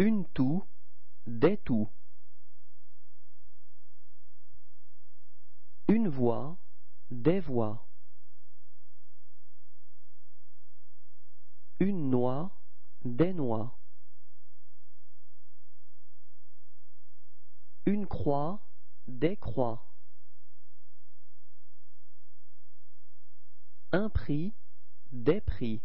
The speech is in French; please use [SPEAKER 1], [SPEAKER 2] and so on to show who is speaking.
[SPEAKER 1] Une toux, des toux. Une voix, des voix. Une noix, des noix. Une croix, des croix. Un prix, des prix.